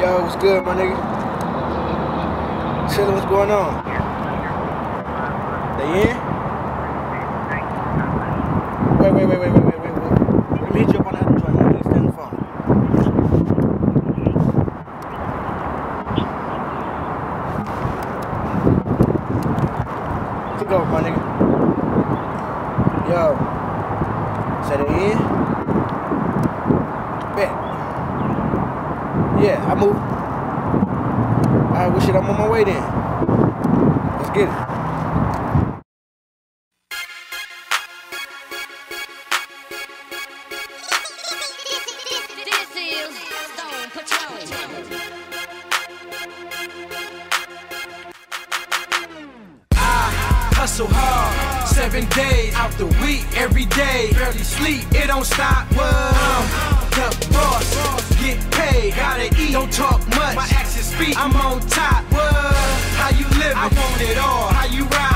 Yo, what's good, my nigga? Chillin', what's going on? They in? Wait, wait, wait, wait, wait, wait, wait. Let me hit you up on other joint. Let me stand the phone. Take over, my nigga. Yo. Say they in? Yeah, I move. Alright, well shit, I'm on my way then. Let's get it. This is Stone Patrol. Hustle hard, seven days out the week, every day. Barely sleep, it don't stop. What? I'm the boss, get paid, gotta eat. Don't talk much, my actions speak. I'm on top. What? How you living? I want it all. How you ride? Ride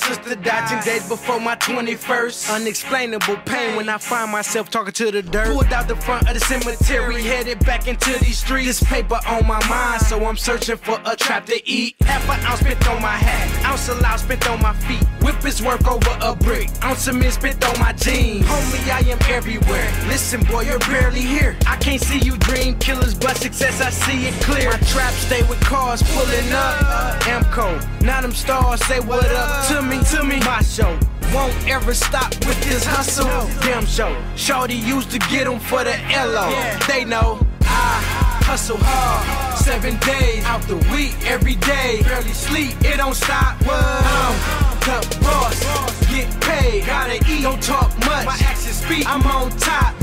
sister died 10 days before my 21st. Unexplainable pain when I find myself talking to the dirt. Pulled out the front of the cemetery, headed back into these streets. This paper on my mind, so I'm searching for a trap to eat. Half an ounce spent on my hat, ounce loud spent on my feet. Whip is work over a brick, ounce of mint spent on my jeans. Homie, I am everywhere. Listen, boy, you're barely here. I can't see you dream killers, but success, I see it clear. My trap stay with cars pulling up. Amco, now them stars say what up to me, to me. My show won't ever stop with this hustle. Damn show. Shorty used to get them for the LO. They know I hustle hard. Seven days out the week, every day. Barely sleep, it don't stop. What? I'm the boss. Get paid, gotta eat. Don't talk much. My actions speak. I'm on top.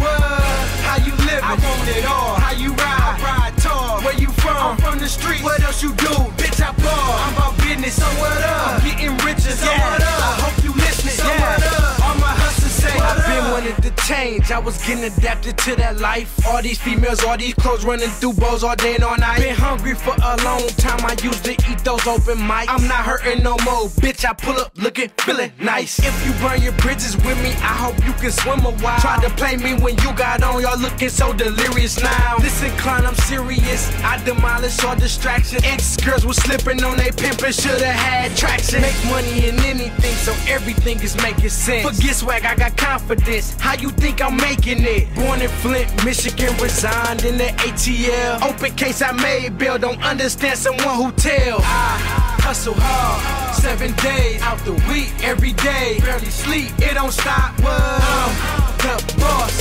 Change. I was getting adapted to that life. All these females, all these clothes running through bowls all day and all night. Been hungry for a long time. I used to eat those open mics. I'm not hurting no more. Bitch, I pull up looking, feeling nice. If you burn your bridges with me, I hope you can swim a while. Try to play me when you got on. Y'all looking so delirious now. Listen, Klein, I'm serious. I demolish all distractions. Ex girls was slipping on they pimpin'. Should've had traction. Make money in anything, so everything is making sense. Forget swag, I got confidence. How you think I'm making it? Born in Flint, Michigan, resigned in the ATL. Open case I made bail. Don't understand someone who tell. I hustle hard, seven days out the week, every day. Barely sleep, it don't stop. What? I'm the boss,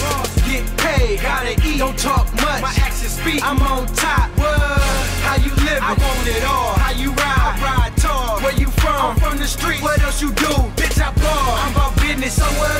get paid, gotta eat. Don't talk much, my actions speak. I'm on top. What? How you living? I want it all. How you ride? I ride tall. Where you from? I'm from the street. What else you do? Bitch, I ball. I'm about business. So what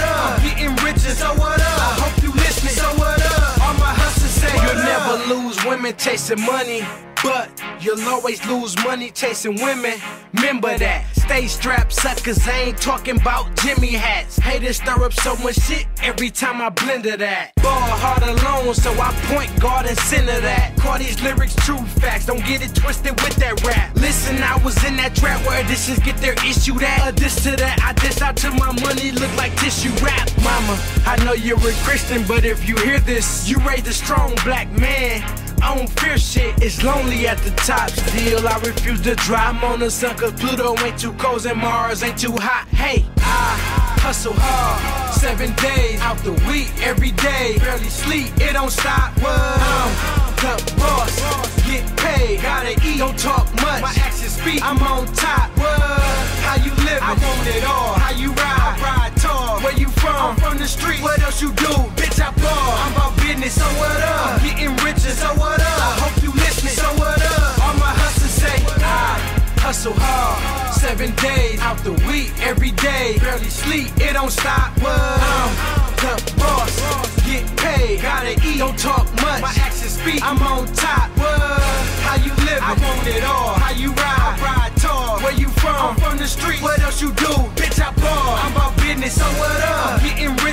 women chasing money. But you'll always lose money chasing women. Remember that. Stay strapped, suckers. I ain't talking about Jimmy hats. Haters stir up so much shit every time I blend blender that. Ball hard alone, so I point guard and center that. Call these lyrics true facts. Don't get it twisted with that rap. Listen, I was in that trap where additions get their issue that. A this to that, I dish out to my money, look like tissue rap. Mama, I know you're a Christian, but if you hear this, you raised a strong black man. I don't fear shit, it's lonely at the top. Still, I refuse to drive. On the sun, cause Pluto ain't too cold and Mars ain't too hot. Hey, I hustle hard. Seven days out the week, every day. Barely sleep, it don't stop. What? Hard. Seven days out the week, every day. Barely sleep, it don't stop. What? I'm the boss. Get paid, gotta eat. Don't talk much. My actions speak. I'm on top. What? How you living? I want it all. How you ride? I ride tall. Where you from? I'm from the street. What else you do? Bitch, I ball. I'm about business. So what up? I'm getting richer.